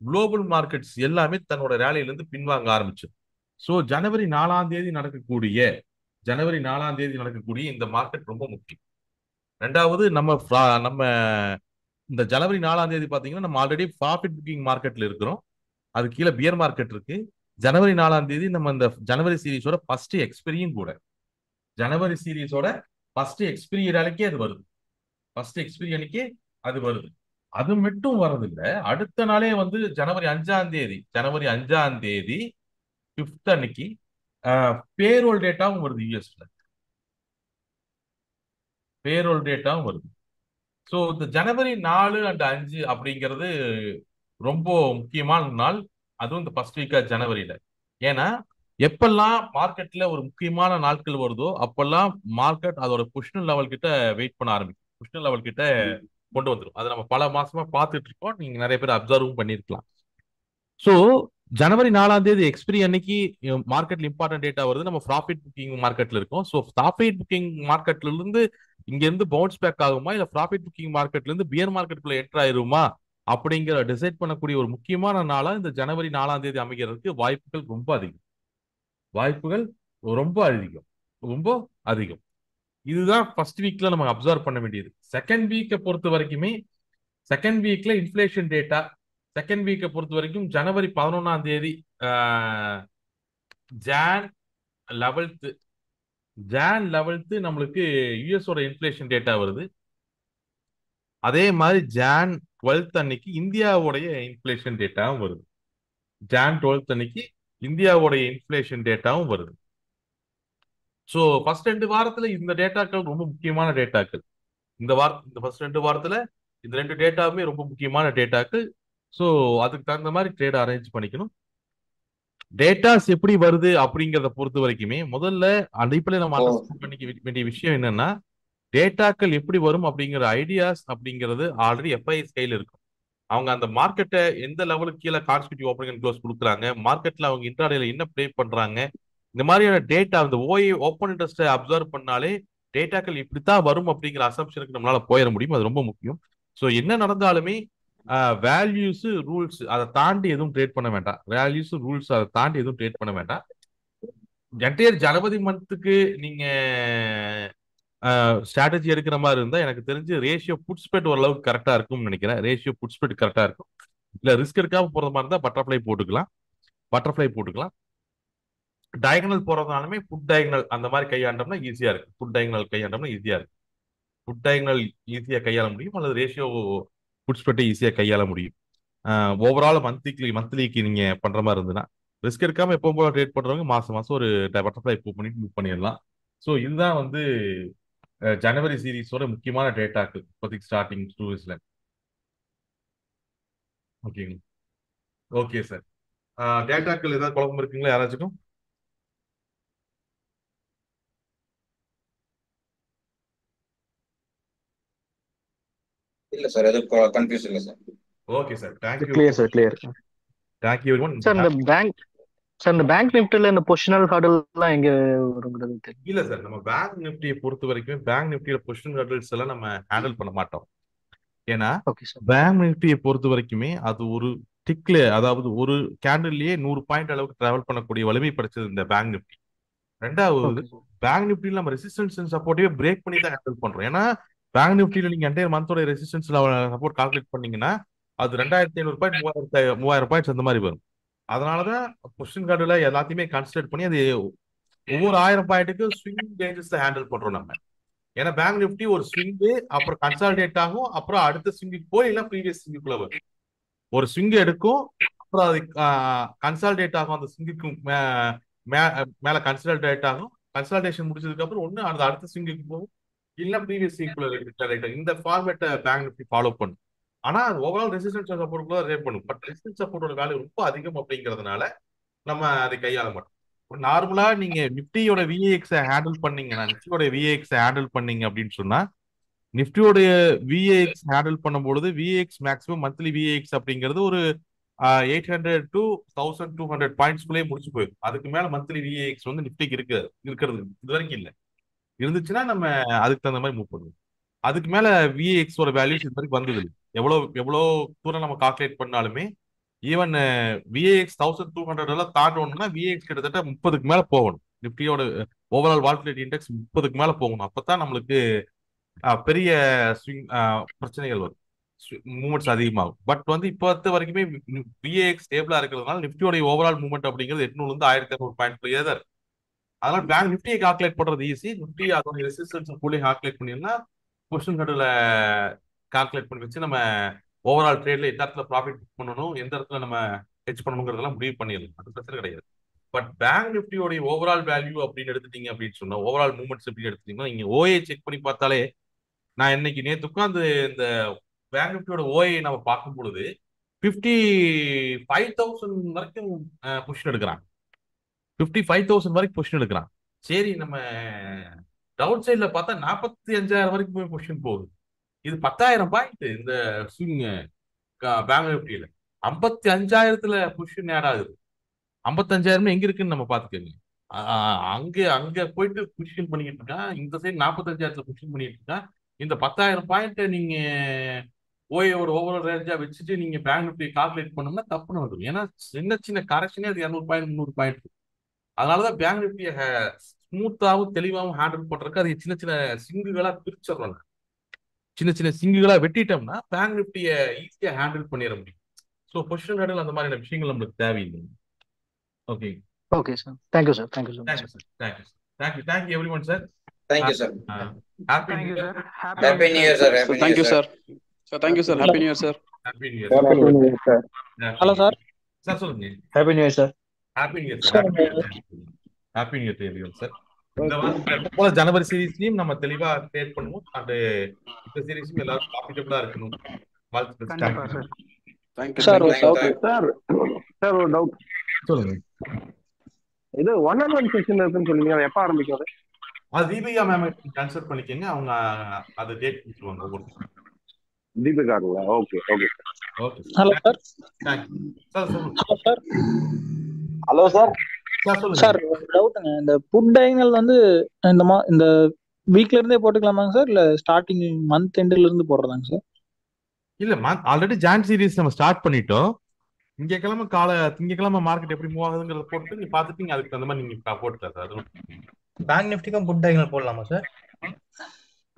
குளோபல் மார்க்கெட்ஸ் எல்லாமே தன்னோட ரேலியிலிருந்து பின்வாங்க ஆரம்பிச்சு. ஸோ ஜனவரி நாலாம் தேதி நடக்கக்கூடிய ஜனவரி நாலாம் தேதி நடக்கக்கூடிய இந்த மார்க்கெட் ரொம்ப முக்கியம். ரெண்டாவது நம்ம நம்ம இந்த ஜனவரி நாலாம் தேதி பார்த்தீங்கன்னா நம்ம ஆல்ரெடி ப்ராஃபிட் புக்கிங் மார்க்கெட்ல இருக்கிறோம். அது கீழே பியர் மார்க்கெட் இருக்கு. ஜனவரி நாலாம் தேதி நம்ம இந்த ஜனவரி சீரீஸோட ஃபர்ஸ்ட் எக்ஸ்பீரியும் கூட. ஜனவரி சீரீஸோட ஃபர்ஸ்ட் எக்ஸ்பீரி அன்னைக்கே அது வருது. ஃபர்ஸ்ட் எக்ஸ்பீரி அன்னைக்கே அது வருது. அது மட்டும் வர்றதில்ல. அடுத்த நாளே வந்து ஜனவரி அஞ்சாம் தேதி ஜனவரி அஞ்சாம் தேதி பிப்த் அன்னைக்கு பேரோல் டேட்டாவும் வருது யூஎஸ்ல பேரோல் டேட்டாவும் வருது. ஸோ இந்த ஜனவரி நாலு அண்ட் அஞ்சு அப்படிங்கிறது ரொம்ப முக்கியமான நாள். அதுவும் இந்த ஃபர்ஸ்ட் வீக்கா ஜனவரியில. ஏன்னா எப்பெல்லாம் மார்க்கெட்ல ஒரு முக்கியமான நாட்கள் வருதோ அப்பெல்லாம் மார்க்கெட் அதோட புஷ்னல் லெவல் கிட்ட வெயிட் பண்ண ஆரம்பிக்கும். புஷ்னல் லெவல் கிட்ட கொண்டு வந்துடும் அதை நம்ம பல மாசமா பார்த்துட்டு இருக்கோம். நீங்க நிறைய பேர் அப்சர்வும் பண்ணிருக்கலாம். ஸோ ஜனவரி நாலாம் தேதி எக்ஸ்பிரி அன்னைக்கு மார்க்கெட்ல இம்பார்ட்டன்ட் டேட்டா வருது. நம்ம ப்ராஃபிட் புக்கிங் மார்க்கெட்ல இருக்கோம். ஸோ ப்ராஃபிட் புக்கிங் மார்க்கெட்ல இருந்து இங்க இருந்து பவுன்ஸ் பேக் ஆகுமா? இல்ல ப்ராஃபிட் புக்கிங் மார்க்கெட்ல இருந்து பியர் மார்க்கெட்டுக்குள்ள என்டர் ஆயிருமா? அப்படிங்கிற டிசைட் பண்ணக்கூடிய ஒரு முக்கியமான நாளா இந்த ஜனவரி நாலாம் தேதி அமைகிறதுக்கு வாய்ப்புகள் ரொம்ப அதிகம். வாய்ப்புகள் ரொம்ப அதிகம். ரொம்ப அதிகம். இதுதான் ஃபர்ஸ்ட் வீக்ல நம்ம அப்சர்வ் பண்ண வேண்டியது. செகண்ட் வீக்கை பொறுத்த வரைக்குமே செகண்ட் வீக்ல இன்ஃபிளேஷன் டேட்டா செகண்ட் வீக்கை பொறுத்த வரைக்கும் ஜனவரி பதினொன்னாம் தேதி ஜான் லெவல்த்து ஜான் லெவல்த்து நம்மளுக்கு யூஎஸோட இன்ஃப்ளேஷன் டேட்டா வருது. அதே மாதிரி ஜான் டுவெல்த் அன்னைக்கு இந்தியாவுடைய இன்ஃப்ளேஷன் டேட்டாவும் வருது. ஜான் டுவெல்த் அன்னைக்கு இந்தியாவுடைய இன்ஃப்ளேஷன் டேட்டாவும் வருது. ஸோ ஃபர்ஸ்ட் ரெண்டு வாரத்தில் இந்த டேட்டாக்கள் ரொம்ப முக்கியமான டேட்டாக்கள். இந்த வார இந்த ஃபர்ஸ்ட் ரெண்டு வாரத்தில் இந்த ரெண்டு டேட்டாவுமே ரொம்ப முக்கியமான டேட்டாக்கள். ஸோ அதுக்கு தகுந்த மாதிரி ட்ரேட் அரேஞ்ச் பண்ணிக்கணும். டேட்டாஸ் எப்படி வருது அப்படிங்கிறத பொறுத்த வரைக்குமே முதல்ல அடிப்படையில் நம்ம அண்டர்ஸ்டாண்ட் பண்ணிக்க வேண்டிய விஷயம் என்னன்னா டேட்டாக்கள் எப்படி வரும் அப்படிங்கிற ஐடியாஸ் அப்படிங்கிறது ஆல்ரெடி எஃப்ஐஎஸ் கையில் இருக்கும். அவங்க அந்த மார்க்கெட்டை எந்த லெவலுக்கு கீழே கான்ஸ்டியூட்டிவ் ஓப்பனிங் க்ளோஸ் கொடுக்குறாங்க மார்க்கெட்ல அவங்க இன்டர்டேல என்ன ப்ளே பண்றாங்க இந்த மாதிரியான டேட்டா அந்த ஓஏ ஓப்பன் இன்ட்ரெஸ்ட்டை அப்சர்வ் பண்ணாலே டேட்டாக்கள் இப்படித்தான் வரும் அப்படிங்கிற அசம்ஷனுக்கு நம்மளால போயிட முடியும். அது ரொம்ப முக்கியம். ஸோ என்ன நடந்தாலுமே வேல்யூஸ் ரூல்ஸ் அதை தாண்டி எதுவும் ட்ரேட் பண்ண வேண்டாம். வேல்யூஸ் ரூல்ஸ் அதை தாண்டி எதுவும் ட்ரேட் பண்ண வேண்டாம். என்டையர் ஜனவரி மந்த்துக்கு நீங்க ஸ்ட்ராட்டஜி எடுக்கிற மாதிரி இருந்தா எனக்கு தெரிஞ்சு ரேஷியோ புட் ஸ்பெட் ஓரளவுக்கு கரெக்டா இருக்கும்னு நினைக்கிறேன். ரேஷியோ புட் ஸ்பெட் கரெக்டா இருக்கும். இல்ல ரிஸ்க் எடுக்காம போகிற மாதிரி இருந்தா பட்டர்ஃபிளை போட்டுக்கலாம். பட்டர்ஃபிளை போட்டுக்கலாம். டயகனல் போறதுனாலுமே ஃபுட் டயகனல் அந்த மாதிரி கையாண்டோம்னா ஈஸியா இருக்கு ஃபுட் டயகனல் கையாண்டோம்னா ஈஸியா இருக்கு ஃபுட் டயகனல் ஈஸியா கையாள முடியும். அல்லது ரேஷியோ ஃபுட் ஸ்பெட்டை ஈஸியாக கையாள முடியும். ஓவரால் மந்த்லி மந்த்லிக்கு நீங்கள் பண்ணுற மாதிரி இருந்ததுன்னா ரிஸ்க் எடுக்காமல் எப்போ போல ட்ரேட் பண்ணுறவங்க மாதம் மாதம் ஒரு பட்டர்ஃப்ளை பூ பண்ணிட்டு மூவ் பண்ணிடலாம். ஸோ இதுதான் வந்து ஜனவரி சீரீஸோட முக்கியமான டேட்டாக்கு இப்போதைக்கு ஸ்டார்டிங் டூரிஸ்ட்ல ஓகேங்க ஓகே சார் டேட்டாக்கள் ஏதாவது குழப்பம் இருக்குங்களா யாராச்சும்? இல்ல சார் எதுவும் கன்ஃபியூஸ் இல்ல sir. Okay sir thank you clear sir clear thank you very much sir இந்த பேங்க் சார் இந்த பேங்க் நிஃப்டில இந்த பொசிஷனல் ஹார்டல் எல்லாம் எங்க வருங்கிறது தெரியும் இல்ல சார் நம்ம பேங்க் நிஃப்டியை பொறுத்த வரைக்கும் பேங்க் நிஃப்டியில பொசிஷன் ஹர்டல்ஸ் எல்லாம் நம்ம ஹேண்டில் பண்ண மாட்டோம். ஏன்னா ஓகே சார் பேங்க் நிஃப்டியை பொறுத்த வரைக்குமே அது ஒரு டிக்ல அதாவது ஒரு கேண்டில்லயே நூறு பாயிண்ட் அளவுக்கு டிராவல் பண்ணக்கூடிய வலிமை படைச்சது இந்த பேங்க் நிஃப்டி ரெண்டாவது பேங்க் நிஃப்டியில் நம்ம ரெசிஸ்டன்ஸ் சப்போர்ட்டிவே பிரேக் பண்ணி தான் ஹேண்டில் பண்றோம். ஏன்னா பேங்க் நிஃப்டியில நீங்க என்டையர் மந்தோட ரெசிஸ்டன்ஸ் சப்போர்ட் கால்குலேட் பண்ணீங்கன்னா அது ரெண்டாயிரத்தி ஐநூறு பாயிண்ட் மூவாயிரத்தி மூவாயிரம் பாயிண்ட்ஸ் அந்த மாதிரி வரும். அதனாலதான் கொஸ்டின் கார்டுல எல்லாத்தையுமே கன்சிடர் பண்ணி அது ஒவ்வொரு ஆயிரம் பாயிண்ட்டுக்கு ஸ்விங் ரேஞ்சஸ்ல ஹேண்டில் பண்றோம் நம்ம. ஏன்னா பேங்க் நிஃப்டி ஒரு ஸ்விங்கு அப்புறம் கன்சாலிடேட் ஆகும் அப்புறம் அடுத்த ஸ்விங்குக்கு போய் இல்லை ப்ரீவியஸ் ஸ்விங்குக்குள்ள வரும். ஒரு ஸ்விங் எடுக்கும் அப்புறம் அது கன்சாலிடேட் ஆகும் அந்த ஸ்விங்குக்கு மேல கன்சாலிடேட் ஆகும். கன்சல்டேஷன் முடிச்சதுக்கு அப்புறம் அந்த அடுத்த ஸ்விங்குக்கு போகும். இல்ல ப்ரீவியஸ் ஸ்விங்குள்ள இந்த ஃபார்மேட்டை பேங்க் நிஃப்டி ஃபாலோ பண்ணும் ஆனா ஓவரால் ரெசிஸ்டன்ஸ் சப்போர்ட் கூட ரேட் பண்ணும் பட் ரெசிஸ்டன்ஸ் சப்போர்ட்டோட வேல்யூ ரொம்ப அதிகம் அப்படிங்கிறதுனால நம்ம அதை கையாள மாட்டோம். நார்மலா நீங்க நிப்டியோட விஏஎக்ஸை ஹேண்டில் பண்ணீங்கன்னா நிப்டியோட விஏஎக்ஸை ஹேண்டில் பண்ணீங்க அப்படின்னு சொன்னா நிப்டியோடைய விஏஎக்ஸ் ஹேண்டில் பண்ணும்பொழுது விஏஎக்ஸ் மேக்ஸிமம் மந்த்லி விஏஎக்ஸ் அப்படிங்கிறது ஒரு eight hundred to thousand two hundred பாயிண்ட்ஸ்குள்ளேயே முடிச்சு போயிடும். அதுக்கு மேல மந்த்லி விஏஎக்ஸ் வந்து நிப்டிக்கு இருக்கு இருக்கிறது இது வரைக்கும் இல்லை. இருந்துச்சுன்னா நம்ம அதுக்கு தகுந்த மாதிரி மூவ் பண்ணுவோம். அதுக்கு மேல விஎக்ஸோட வேல்யூஸ் இது வரைக்கும் வந்தது எவ்வளோ எவ்வளோ தூரம் நம்ம கால்குலேட் பண்ணாலுமே even VIX thousand two hundred எல்லாம் தாண்டணும்னா விஏஎக்ஸ் கிட்டத்தட்ட முப்பதுக்கு மேல போகணும். நிப்டியோட ஓவரால் வால்குலேட் இண்டெக்ஸ் முப்பதுக்கு மேல போகணும். அப்பதான் நம்மளுக்கு பெரிய ஸ்விங் பிரச்சனைகள் வரும். மூமெண்ட்ஸ் அதிகமாகும். பட் வந்து இப்போ வரைக்குமே விஏஎக்ஸ் ஸ்டேபிளா இருக்கிறதுனால நிப்டியோட ஓவரால் மூவ்மெண்ட் அப்படிங்கிறது எட்நூறுல இருந்து ஆயிரத்தி இரநூறு பாயிண்ட் தான் இருக்கு. அதனால பேங்க் நிப்டியை கால்குலேட் பண்றது ஈஸி நிப்டி அதோட ரெசிஸ்டன்ஸ் கூட கால்குலேட் பண்ணிடலாம். கொஸ்டின் கடல கால்குலேட் பண்ணி வச்சு நம்ம ஓவரால் ட்ரேட்ல எந்த இடத்துல ப்ராஃபிட் புக் பண்ணணும் எந்த இடத்துல நம்ம ஹெச் பண்ணணுங்கிறதெல்லாம் முடிவு பண்ணிடலாம். அது பிரச்சனை கிடையாது. பட் பேங்க் நிப்டியோடைய ஓவரால் வேல்யூ அப்படின்னு எடுத்துட்டீங்க அப்படின்னு சொன்னா ஓவரால் மூவ்மெண்ட்ஸ் எப்படி எடுத்துட்டீங்கன்னா நீங்க ஓஏ செக் பண்ணி பார்த்தாலே நான் இன்னைக்கு நேற்று உட்காந்து இந்த பேங்க் நிப்டியோட ஓஏ நம்ம பார்க்கும் பொழுது ஃபிஃப்டி ஃபைவ் தௌசண்ட் வரைக்கும் பொசிஷன் எடுக்கிறாங்க. ஃபிஃப்டி ஃபைவ் தௌசண்ட் வரைக்கும் பொசிஷன் எடுக்கிறான். சரி நம்ம டவுன் சைட்ல பார்த்தா நாற்பத்தி அஞ்சாயிரம் வரைக்கும் போய் பொசிஷன் போகுது. இது பத்தாயிரம் பாயிண்ட் இந்த ஸ்விங் பேங்க் நிஃப்டியில ஐம்பத்தி அஞ்சாயிரத்துல பொசிஷன் ஆட் ஆகுது. ஐம்பத்தஞ்சாயிரம் எங்க இருக்குன்னு நம்ம பாத்துக்கோங்க அங்க அங்க போயிட்டு பொசிஷன் பண்ணிட்டு இருக்கான் இந்த சைடு நாற்பத்தஞ்சாயிரத்துல பொசிஷன் பண்ணிட்டு இருக்கான் இந்த பத்தாயிரம் பாயிண்ட் நீங்க ஓயோட ஓவர் ரேஞ்சா வச்சுட்டு நீங்க பேங்க் நிஃப்டி கால்குலேட் பண்ணோம்னா தப்புன்னு வந்துடும் ஏன்னா சின்ன சின்ன கரெக்ஷனே அது இரநூறு பாயிண்ட் முந்நூறு பாயிண்ட் அதனாலதான் பேங்க் நிஃப்டியை ஸ்மூத்தாவும் தெளிவாகவும் ஹேண்டில் பண்றதுக்கு அது சின்ன சின்ன சிங்குகளா பிரிச்சிடறோம் சின்ன சின்ன சிங்குகளா வெட்டிட்டோம்னா பேங்க் நிஃப்டியை ஈஸியா ஹேண்டில் பண்ணிட முடியும். ஸோ பொசிஷன் ஹேண்டில் அந்த மாதிரியான விஷயங்கள் நம்மளுக்கு தேவையில்லை. Okay okay sir thank you sir thank you so much thank you sir thank you thank you thank you everyone sir thank you sir happy thank you new sir happy new year sir sir. Sir, thank you, sir. Happy New Year, sir. Happy new sir. Hello, sir. Sir சொல்லுங்க. Happy new year sir happy new year Sir, sir sir இந்த வாரம் போல ஜனவரி சீரீஸ்லயும் நம்ம தெளிவா create பண்ணுவோம். And இந்த சீரீஸும் எல்லாரும் ப்ராஃபிட்டபிளா இருக்கணும். வாழ்த்துக்கள் sir Thank you, Sir, sir. ஒரு doubt. சொல்லுங்க. இது ஒன் அண்ட் ஒன் செஷன் இருக்குன்னு சொன்னீங்க. அது எப்ப ஆரம்பிக்கும்? அது தீபிகா மேம் கன்சல்ட் பண்ணிக்கங்க. அவங்க அது டேட் கொடுத்துருவாங்க ஒவ்வொரு தீபிகாங்களா okay okay okay sir. Sir சொல்லுங்க. Hello, sir. Hello sir. Sir சொல்லுங்க. சார் ஒரு டவுட்டுங்க இந்த புட் டைனல் வந்து இந்த மா இந்த வீக்ல இருந்தே போட்டுக்கலாமாங்க சார்? இல்ல ஸ்டார்டிங் மந்த் எண்ட்ல இருந்து போடுறதாங்க சார்? இல்ல ஆல்ரெடி ஜான் சீரிஸ் நம்ம ஸ்டார்ட் பண்ணிட்டோம். திங்கக்கிழமை காலை திங்கக்கிழமை மார்க்கெட் எப்படி மூவ் ஆகுதுங்கிறத போட்டு நீங்க பாத்துட்டீங்க அதுக்கு தகுந்த மாதிரி நீங்க போட்டுக்கலாம் சார். அது பேங்க் நிஃப்டிக்கும் புட் டயகனல் போடலாமா சார்?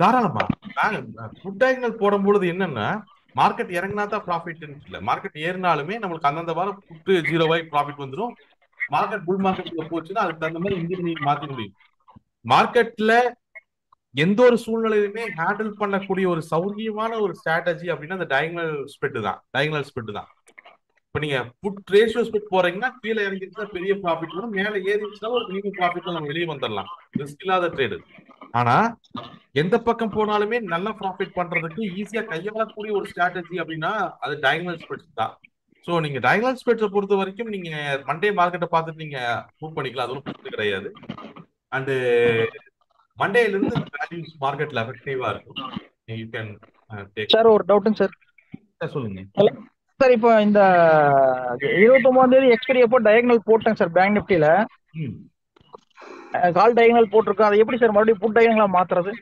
தாராளமா. ஃபுட் டயகனல் போடும்பொழுது என்னன்னா மார்க்கெட் இறங்கினா தான் ப்ராஃபிட் இல்ல. மார்க்கெட் ஏறினாலுமே நம்மளுக்கு அந்தந்த வாரம் புட்டு ஜீரோவாய் ப்ராஃபிட் வந்துடும் மார்க்கெட் புல் மார்க்கெட்ல போச்சுன்னா அதுக்கு தகுந்த மாதிரி இன்ஜினியரிங் நீங்க முடியும். மார்க்கெட்ல எந்த ஒரு சூழ்நிலையுமே ஹேண்டில் பண்ணக்கூடிய ஒரு சௌரியமான ஒரு ஸ்ட்ராட்டஜி அப்படின்னா அந்த டயகனல் ஸ்பெட் தான். டயகனல் ஸ்பெட் தான். இப்போ நீங்க புட் ரேஷியோ ஸ்பெட் போறீங்கன்னா கீழே இறங்கிருச்சா பெரிய ப்ராஃபிட் வரும். மேலே ஏறிச்சுன்னா ஒரு மினிமம் ப்ராஃபிட்ல நம்ம வெளியே வந்துடலாம். ரிஸ்க் இல்லாத ட்ரேடு ஆனா எந்த பக்கம் போனாலுமே நல்ல ப்ராஃபிட் பண்றதுக்கு ஈஸியா கையாளக்கூடிய ஒரு ஸ்ட்ராட்டஜி அப்படின்னா அது டயகனல் ஸ்பெட் தான். ஸோ நீங்க டயகனல் ஸ்பெட்ஸை பொறுத்த வரைக்கும் நீங்க மண்டே மார்க்கெட்டை பார்த்துட்டு நீங்க மூவ் பண்ணிக்கலாம். அது ஒன்றும் கிடையாது. அண்டு மண்டேல இருந்து வேல்யூஸ் மார்க்கெட்ல எஃபெக்டிவா இருக்கும். யூ கேன் சார் ஒரு டவுட்டுங்க சார் சொல்லுங்க. சார் இப்போ இந்த இருபத்தொன்பதாம் தேதி எக்ஸ்பைரி அப்போ டயகனல் போட்டேன் சார் பேங்க் நிஃப்டியில. கால் டயகனல் போட்டிருக்கோம். அதை எப்படி சார் மறுபடியும் புட் டயகனலா மாத்துறது?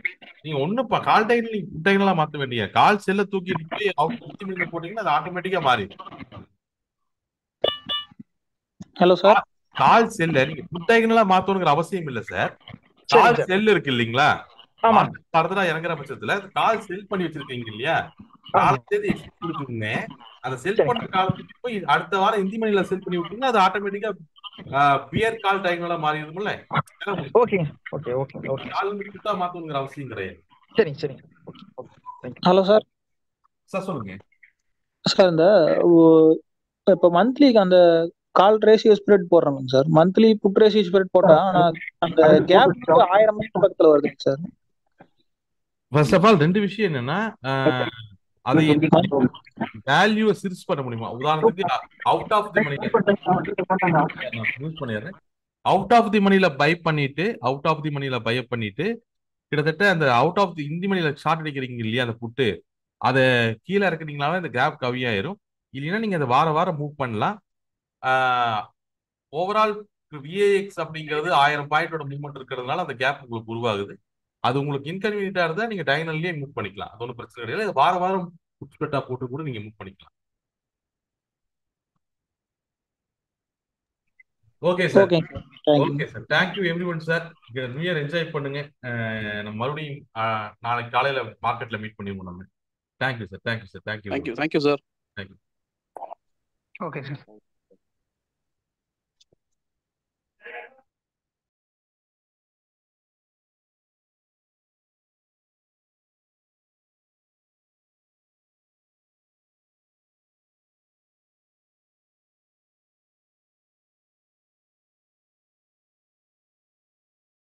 நீங்க ஒண்ணுப்பா கால் நீங்க புட் டைம்லாம் மாத்த வேண்டிய கால் செல்ல தூக்கிட்டு போய் போட்டீங்கன்னா அது ஆட்டோமேட்டிக்கா மாறி ஹலோ சார் கால் செல்ல நீங்க டைம்லாம் மாத்தணுங்கிற அவசியம் இல்ல சார் கால் சரி செல் இருக்கு இல்லீங்களா? ஆமா. ஃபர்தரா இறங்குற பட்சத்துல கால் செல் பண்ணி வச்சிருக்கீங்க இல்லையா? நாலாம் தேதி எக்ஸ்பெக்ட் கொடுத்துருந்தேன் அதை செல் சரி. பண்ற காலத்துக்கு போய் அடுத்த வாரம் இந்தி மணில செல் பண்ணி விட்டீங்கன்னா அது ஆட்டோமேட்டிக்கா பியர் கால் ஏன்னா உங்களுக்கு ஓகேங்க ஓகே ஓகே ஓகே. கால் புட்டா மாத்தணுங்கிற அவசியம் கிடையாது. சரிங்க சரிங்க. ஹலோ சார் சார் சொல்லுங்க. சார் இந்த ஓ- இப்போ மந்த்லிக்கு அந்த கால் ரேஷியோ ஸ்ப்ரெட் போடுறாங்க sir. Monthly put ratio spread போட்டா அந்த கேப் ஆயிரம் மணி பக்கத்துல வருதுங்க சார். ஃபர்ஸ்ட் ஆஃப் ஆல் ரெண்டு விஷயம் என்னன்னா அதை வேல்யூவை சிரிஸ் பண்ண முடியுமா? உதாரணத்துக்கு out of the money use பண்ணிடுறேன். அவுட் ஆஃப் தி மணில பை பண்ணிட்டு அவுட் ஆஃப் தி மணில பை பண்ணிட்டு கிட்டத்தட்ட அந்த அவுட் ஆஃப் தி இந்தி மணில ஷார்ட் அடிக்கிறீங்க இல்லையா அந்த புட்டு அதை கீழே இறக்குனீங்கனாவே அந்த கேப் கவியாயிரும். இல்லைன்னா நீங்க அதை வார வாரம் மூவ் பண்ணலாம். ஓவரால் விஏஎக்ஸ் அப்படிங்கிறது ஆயிரம் பாயிண்டோட மூவ்மெண்ட் இருக்கிறதுனால அந்த கேப் உங்களுக்கு உருவாகுது. அது உங்களுக்கு இன்கன்வீனியன்டா இருந்தா நீங்க டயனல்லயே மூவ் பண்ணிக்கலாம். அது ஒன்றும் பிரச்சனை கிடையாது. இது வார வாரம் புட்ஸ்பெட்டா போட்டு கூட நீங்க மூவ் பண்ணிக்கலாம். Okay sir okay thank you okay sir thank you everyone sir new year enjoy பண்ணுங்க. நம்ம மறுபடியும் நாளைக்கு காலையில மார்க்கெட்ல மீட் பண்ணிடுவோம் நம்ம. Thank you sir thank you sir thank you thank you thank you sir okay sir